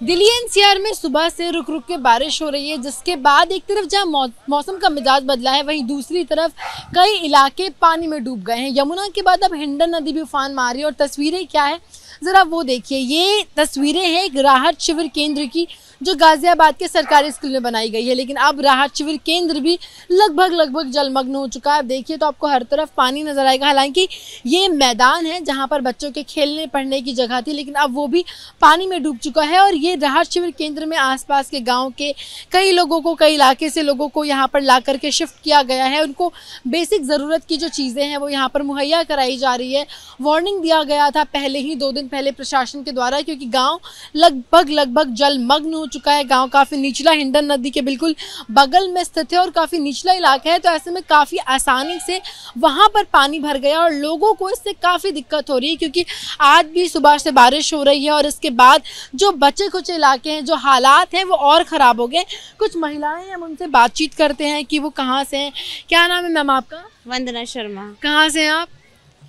Delhi NCR में सुबह से रुक रुक के बारिश हो रही है, जिसके बाद एक तरफ़ जहाँ मौसम का मिजाज बदला है, वहीं दूसरी तरफ़ कई इलाके पानी में डूब गए हैं। यमुना के बाद अब हिंडन नदी भी उफान मार रही है, और तस्वीरें क्या है? ज़रा वो देखिए। ये तस्वीरें हैं एक राहत शिविर केंद्र की जो गाजियाबाद के सरकारी स्कूल में बनाई गई है, लेकिन अब राहत शिविर केंद्र भी लगभग लगभग जलमग्न हो चुका है। देखिए तो आपको हर तरफ़ पानी नज़र आएगा। हालाँकि ये मैदान है जहाँ पर बच्चों के खेलने, पढ़ने की जगह थी, लेकिन अब वो भी पानी में डूब चुका है और ये राहत शिविर केंद्र में आसपास के गाँव के कई लोगों को, कई इलाके से लोगों को यहाँ पर ला करके शिफ्ट किया गया है। उनको बेसिक ज़रूरत की जो चीज़ें हैं, वो यहाँ पर मुहैया कराई जा रही है। वार्निंग दिया गया था पहले ही, दो दिन पहले प्रशासन के द्वारा, क्योंकि गाँव लगभग लगभग जलमग्न हो चुका है गाँव काफ़ी निचला हिंडन नदी के बिल्कुल बगल में स्थित है और काफ़ी निचला इलाका है तो ऐसे में काफ़ी आसानी से वहाँ पर पानी भर गया और लोगों को इससे काफ़ी दिक्कत हो रही है क्योंकि आज भी सुबह से बारिश हो रही है और इसके बाद जो बचे कुछ इलाके हैं जो हालात हैं वो और ख़राब हो गए। कुछ महिलाएँ हम उनसे बातचीत करते हैं कि वो कहाँ से हैं। क्या नाम है मैम आपका? वंदना शर्मा। कहाँ से हैं आप?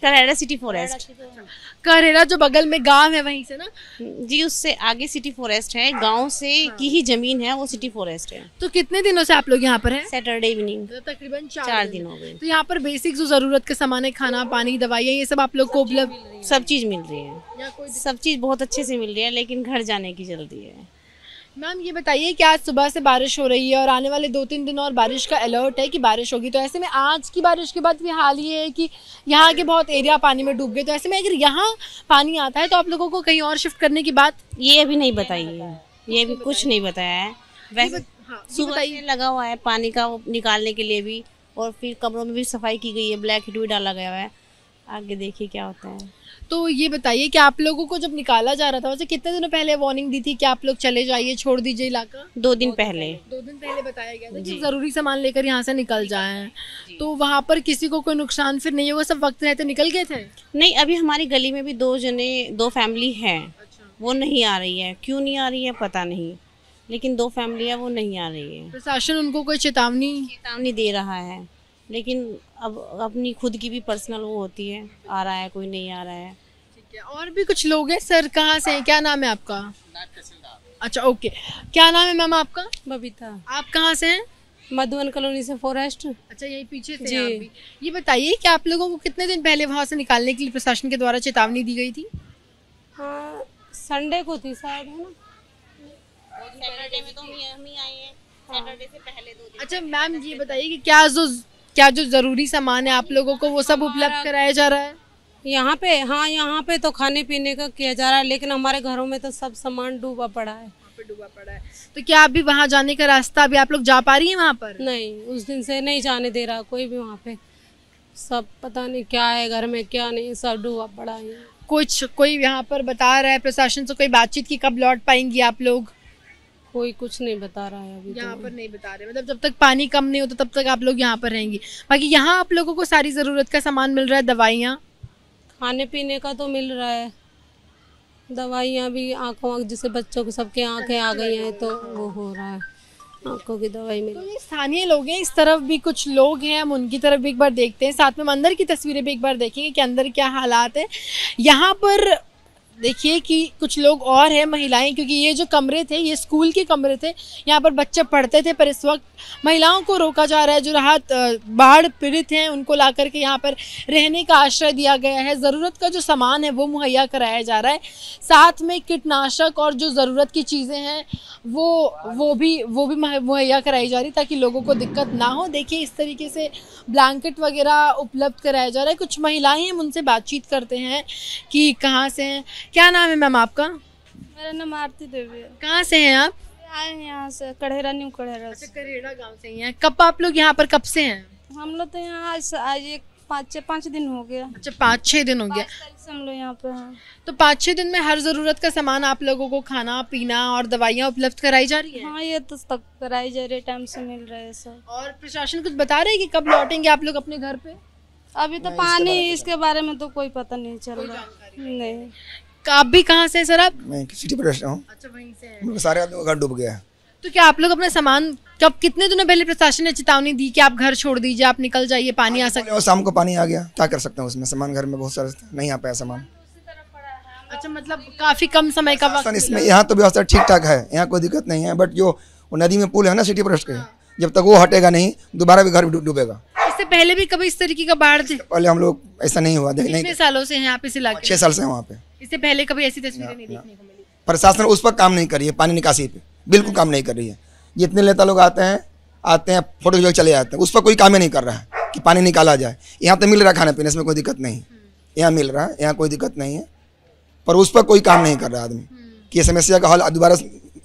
Karera city forest. करेरा जो बगल में गाँव है वहीं से ना? जी उससे आगे सिटी फॉरेस्ट है गाँव से हाँ। की ही ज़मीन है वो सिटी फॉरेस्ट है। तो कितने दिनों से आप लोग यहाँ पर हैं? सैटरडे इवनिंग तकरीबन चार दिन हो गए तो यहाँ पर बेसिक जो ज़रूरत के सामान है खाना पानी दवाइयाँ ये सब आप लोग को उपलब्ध सब चीज़ मिल रही है। सब चीज़ बहुत अच्छे से मिल रही है लेकिन घर जाने की जल्दी है। मैम ये बताइए कि आज सुबह से बारिश हो रही है और आने वाले दो तीन दिन और बारिश का अलर्ट है कि बारिश होगी। तो ऐसे में आज की बारिश के बाद भी हाल ये है कि यहाँ के बहुत एरिया पानी में डूब गए। तो ऐसे में अगर यहाँ पानी आता है तो आप लोगों को कहीं और शिफ्ट करने की बात ये अभी नहीं बताई है। ये अभी कुछ नहीं बताया है। वैसे हाँ, सुबह लगा हुआ है पानी का निकालने के लिए भी और फिर कमरों में भी सफ़ाई की गई है। ब्लैक हिट भी डाला गया है। आगे देखिए क्या होता है। तो ये बताइए कि आप लोगों को जब निकाला जा रहा था वैसे कितने दिनों पहले वार्निंग दी थी कि आप लोग चले जाइए छोड़ दीजिए इलाका? दो दिन पहले। दो दिन पहले बताया गया था कि ज़रूरी सामान लेकर यहाँ से निकल जाए। तो वहाँ पर किसी को कोई नुकसान फिर नहीं होगा सब वक्त रहते निकल गए थे? नहीं अभी हमारी गली में भी दो जने दो फैमिली है। वो नहीं आ रही है। क्यों नहीं आ रही है पता नहीं। लेकिन दो फैमिली है वो नहीं आ रही है। प्रशासन उनको कोई चेतावनी? चेतावनी दे रहा है। लेकिन अब अपनी खुद की भी पर्सनल वो होती है आ रहा है कोई नहीं आ रहा है। ठीक है और भी कुछ लोग हैं? सर कहाँ से हैं? क्या नाम है आपका? अच्छा ओके। क्या नाम है मैम आपका? बबीता। आप कहाँ से हैं? मधुबन कॉलोनी से फॉरेस्ट अच्छा यही पीछे से जी। आप ये बताइए कि आप लोगों को कितने दिन पहले वहाँ से निकालने के लिए प्रशासन के द्वारा चेतावनी दी गई थी? हाँ संडे को थी शायद है ना? सैटरडे में तो हम हम ही आए हैं। सैटरडे से पहले दो दिन अच्छा मैम ये बताइए कि क्या जो क्या जो ज़रूरी सामान है आप लोगों को वो सब उपलब्ध कराया जा रहा है? यहाँ पे हाँ यहाँ पे तो खाने पीने का किया जा रहा है लेकिन हमारे घरों में तो सब सामान डूबा पड़ा है। डूबा पड़ा है। तो क्या अभी वहाँ जाने का रास्ता अभी आप लोग जा पा रही हैं वहाँ पर? नहीं उस दिन से नहीं जाने दे रहा कोई भी वहाँ पे। सब पता नहीं क्या है घर में क्या नहीं सब डूबा पड़ा है। कुछ कोई यहाँ पर बता रहा है प्रशासन से कोई बातचीत की कब लौट पाएँगी आप लोग? कोई कुछ नहीं बता रहा है अभी यहाँ तो। पर नहीं बता रहे मतलब जब तक पानी कम नहीं होता तब तक आप लोग यहाँ पर रहेंगी। बाकी यहाँ आप लोगों को सारी ज़रूरत का सामान मिल रहा है दवाइयाँ? खाने पीने का तो मिल रहा है। दवाइयाँ भी आँखों जैसे बच्चों को सबके आँखें आ गई हैं तो वो हो रहा है। आँखों की दवाई मिल तो स्थानीय लोग हैं? इस तरफ़ भी कुछ लोग हैं हम उनकी तरफ़ भी एक बार देखते हैं। साथ में हम अंदर की तस्वीरें भी एक बार देखेंगे कि अंदर क्या हालात है। यहाँ पर देखिए कि कुछ लोग और हैं महिलाएँ, क्योंकि ये जो कमरे थे, ये स्कूल के कमरे थे, यहाँ पर बच्चे पढ़ते थे, पर इस वक्त महिलाओं को रोका जा रहा है, जो राहत बाढ़ पीड़ित हैं, उनको ला करके यहाँ पर रहने का आश्रय दिया गया है। ज़रूरत का जो सामान है, वो मुहैया कराया जा रहा है। साथ में कीटनाशक और जो ज़रूरत की चीज़ें हैं, वो वो भी वो भी मुहैया कराई जा रही ताकि लोगों को दिक्कत ना हो। देखिए, इस तरीके से ब्लैंकेट वगैरह उपलब्ध कराया जा रहा है। कुछ महिलाएँ हम उनसे बातचीत करते हैं कि कहाँ से हैं क्या नाम है मैम आपका? मेरा नाम आरती देवी है। कहाँ से हैं आप? आए हैं यहाँ से कढ़ेरा न्यू कढ़ेरा से। करेड़ा गाँव से ही हैं। कब आप लोग यहाँ पर कब से हैं? हम लोग तो यहाँ आज आज एक पाँच छः पाँच दिन हो गया। अच्छा पाँच छः दिन हो गया। हम लोग यहाँ पे हैं। तो पाँच छः दिन में हर ज़रूरत का सामान आप लोगों को खाना पीना और दवाइयाँ उपलब्ध कराई जा रही है? हाँ ये तो तक कराई जा रही है टाइम से मिल रहा है सब। और प्रशासन कुछ बता रहे हैं कि कब लौटेंगे आप लोग अपने घर पे? अभी तो पानी इसके बारे में तो कोई पता नहीं चल रहा। नहीं। आप भी कहाँ से हैं सर आप? मैं सिटी पर रहता हूँ। अच्छा वहीं से सारे आदमी का घर डूब गया तो क्या आप लोग अपना सामान कब कितने दिनों पहले प्रशासन ने चेतावनी दी कि आप घर छोड़ दीजिए आप निकल जाइए पानी आ सकता और शाम को पानी आ गया क्या कर सकते हैं उसमें? सामान घर में बहुत सारा नहीं आ पाया सामान। अच्छा मतलब काफ़ी कम समय का वक्त इसमें यहाँ तो व्यवस्था ठीक ठाक है यहाँ कोई दिक्कत नहीं है बट जो नदी में पुल है ना सिटी प्रेस्ट के जब तक वो हटेगा नहीं दोबारा भी घर डूबेगा। इससे पहले भी कभी इस तरीके का बाढ़ थी पहले हम लोग ऐसा नहीं हुआ देख नहीं सालों से हैं आप इस इलाके छः साल से वहाँ पे? इससे पहले कभी ऐसी तस्वीरें नहीं देखने को मिली। प्रशासन उस पर काम नहीं कर रही है पानी निकासी पे बिल्कुल काम नहीं कर रही है। जितने नेता लोग आते हैं आते हैं फ़ोटो खिंचवा चले जाते हैं उस पर कोई काम ही नहीं कर रहा है कि पानी निकाला जाए। यहाँ तो मिल रहा है खाने पीने इसमें कोई दिक्कत नहीं यहाँ मिल रहा है यहाँ कोई दिक्कत नहीं है। पर उस पर कोई काम नहीं कर रहा आदमी कि ये समस्या का हल दोबारा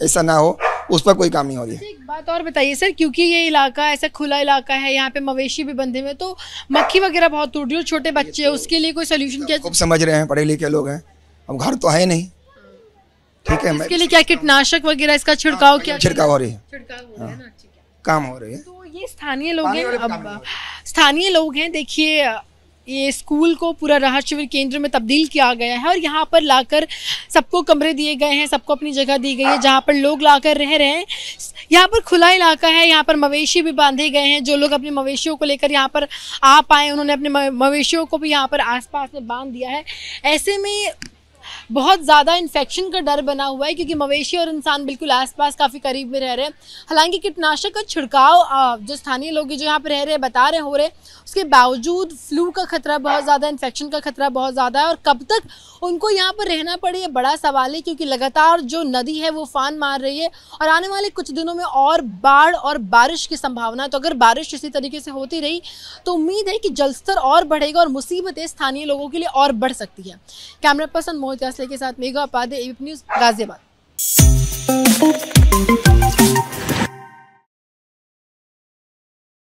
ऐसा ना हो उस पर कोई काम नहीं हो रही है। एक बात और बताइए सर क्योंकि ये इलाका ऐसा खुला इलाका है यहाँ पे मवेशी भी बंधे हुए तो मक्खी वगैरह बहुत टूट रही है छोटे बच्चे हैं उसके लिए कोई सोल्यूशन क्या खूब समझ रहे हैं पढ़े लिखे लोग हैं। अब घर तो है नहीं। ठीक है इसके लिए क्या कीटनाशक वगैरह इसका छिड़काव क्या? छिड़काव हो रही है। छिड़काव हो रहा है ना काम हो रही है। तो ये स्थानीय लोग हैं अब स्थानीय लोग हैं देखिए ये स्कूल को पूरा राहत शिविर केंद्र में तब्दील किया गया है और यहाँ पर लाकर सबको कमरे दिए गए हैं सबको अपनी जगह दी गई है जहाँ पर लोग लाकर रह रहे हैं। यहाँ पर खुला इलाका है यहाँ पर मवेशी भी बांधे गए हैं जो लोग अपने मवेशियों को लेकर यहाँ पर आ पाए उन्होंने अपने मवेशियों को भी यहाँ पर आसपास में बाँध दिया है। ऐसे में बहुत ज़्यादा इन्फेक्शन का डर बना हुआ है, क्योंकि मवेशी और इंसान बिल्कुल आसपास काफ़ी करीब में रह रहे हैं। हालाँकि कीटनाशक का छिड़काव जो स्थानीय लोग जो यहाँ पर रह रहे बता रहे हो रहे उसके बावजूद फ्लू का खतरा बहुत ज़्यादा इन्फेक्शन का खतरा बहुत ज़्यादा है, और कब तक उनको यहाँ पर रहना पड़े ये बड़ा सवाल है, क्योंकि लगातार जो नदी है, वो फान मार रही है, और आने वाले कुछ दिनों में और बाढ़ और बारिश की संभावना तो अगर बारिश इसी तरीके से होती रही तो उम्मीद है कि जलस्तर और बढ़ेगा, और मुसीबतें स्थानीय लोगों के लिए और बढ़ सकती है। कैमरा पर्सन मोहित यासले के साथ मेघा उपाध्याय न्यूज़ गाजियाबाद।